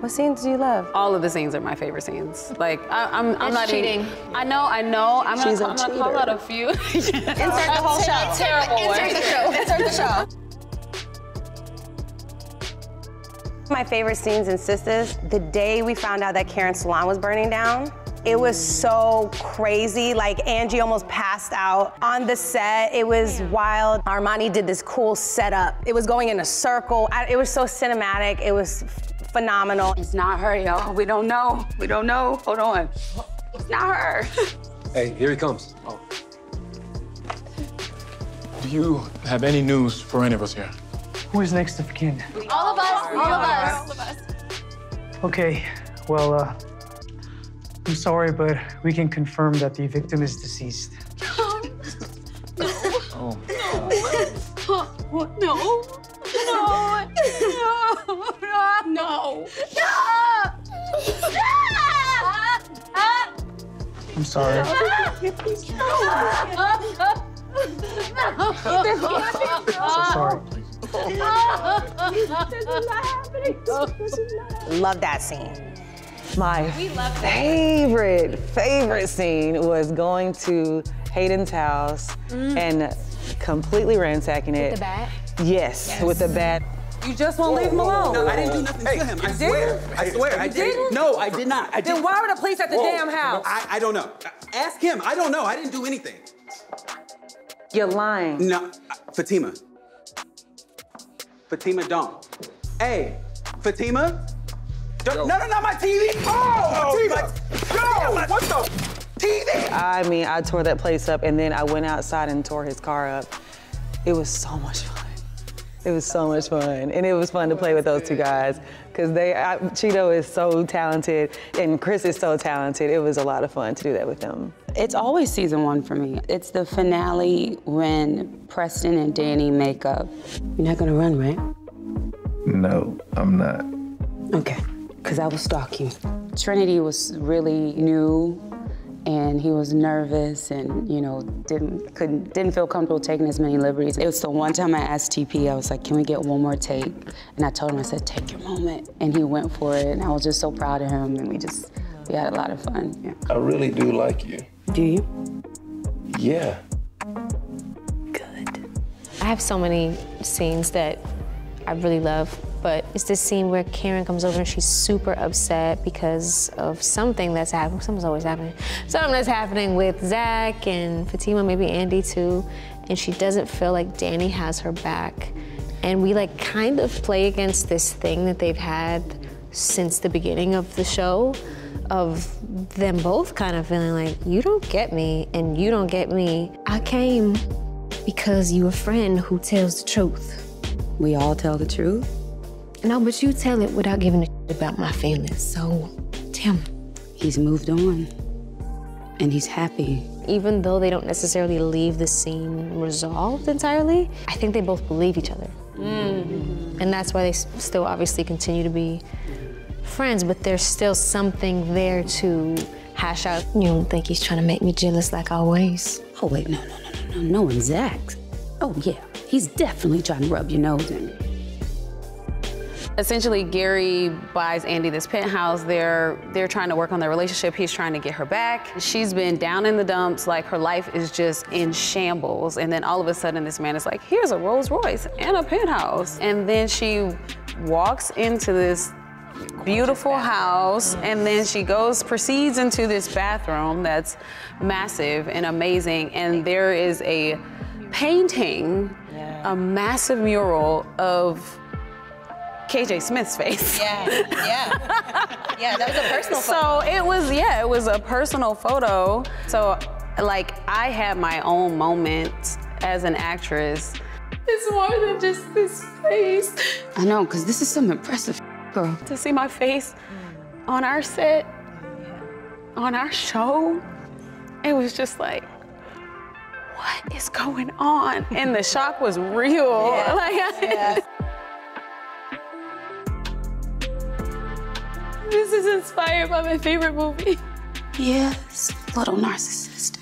What scenes do you love? All of the scenes are my favorite scenes. Like I, am I'm, I'm not cheating. Even, I know, I know. I'm She's gonna, a I'm gonna call out a few. Insert the whole show. Terrible. Insert the show. Insert the show. My favorite scenes in Sistas, the day we found out that Karen's salon was burning down, it was so crazy. Like Angie almost passed out on the set. It was wild. Armani did this cool setup. It was going in a circle. It was so cinematic. It was f- phenomenal. It's not her, y'all. We don't know. We don't know. Hold on. It's not her. Hey, here he comes. Oh. Do you have any news for any of us here? Who is next of kin? All of us. All of us. Okay, well, uh, I'm sorry, but we can confirm that the victim is deceased. Oh. No. No. No. I'm sorry. I'm so sorry. Love that scene. My favorite, favorite scene was going to Hayden's house and completely ransacking it. With The bat. Yes, with the bat. You just won't leave him alone. No, I didn't do nothing to him. I swear. I swear. I didn't? No, I did not. I Then didn't. why were the police at the damn house? I, I don't know. Ask him. I don't know. I didn't do anything. You're lying. No, uh, Fatima. Fatima, don't. Hey, Fatima. Don't- No, no, not my TV. Oh, Fatima. Yo, what the? TV. I mean, I tore that place up and then I went outside and tore his car up. It was so much fun. It was so much fun. And it was fun to play with those two guys because they, I, Chido is so talented and Chris is so talented. It was a lot of fun to do that with them. It's always season one for me. It's the finale when Preston and Danni make up. You're not gonna run, right? No, I'm not. Okay, because I was stalking. Trinity was really new and he was nervous and you know didn't couldn't didn't feel comfortable taking as many liberties. It was the one time I asked TP, I was like, can we get one more take? And I told him, I said, take your moment. And he went for it and I was just so proud of him and we just we had a lot of fun. Yeah. I really do like you. Do you? Yeah. Good. I have so many scenes that I really love, but it's this scene where Karen comes over and she's super upset because of something that's happening. Something's always happening. Something that's happening with Zach and Fatima, maybe Andi too, and she doesn't feel like Danni has her back. And we like kind of play against this thing that they've had since the beginning of the show of them both kind of feeling like, you don't get me and you don't get me. I came because you a friend who tells the truth. We all tell the truth. No, but you tell it without giving a shit about my feelings. So me. He's moved on and he's happy. Even though they don't necessarily leave the scene resolved entirely, I think they both believe each other. Mm-hmm. And that's why they still obviously continue to be friends, but there's still something there to hash out. You don't think he's trying to make me jealous like always? Oh, wait, no, no, no, no, no, no one's Zach. Oh, yeah, he's definitely trying to rub your nose in. Essentially, Gary buys Andi this penthouse. They're they're trying to work on their relationship. He's trying to get her back. She's been down in the dumps, like her life is just in shambles. And then all of a sudden, this man is like, "Here's a Rolls Royce and a penthouse." And then she walks into this beautiful house and then she goes proceeds into this bathroom that's massive and amazing and there is a painting a massive mural of KJ Smith's face. Yeah, yeah. yeah, that was a personal So it was, yeah, it was a personal photo. So, like, I had my own moment as an actress. It's more than just this face. I know, because this is some impressive girl. To see my face on our set, oh, on our show, it was just like, what is going on? And the shock was real. Like, I- This is inspired by my favorite movie. Yes, little narcissist.